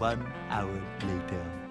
One hour later.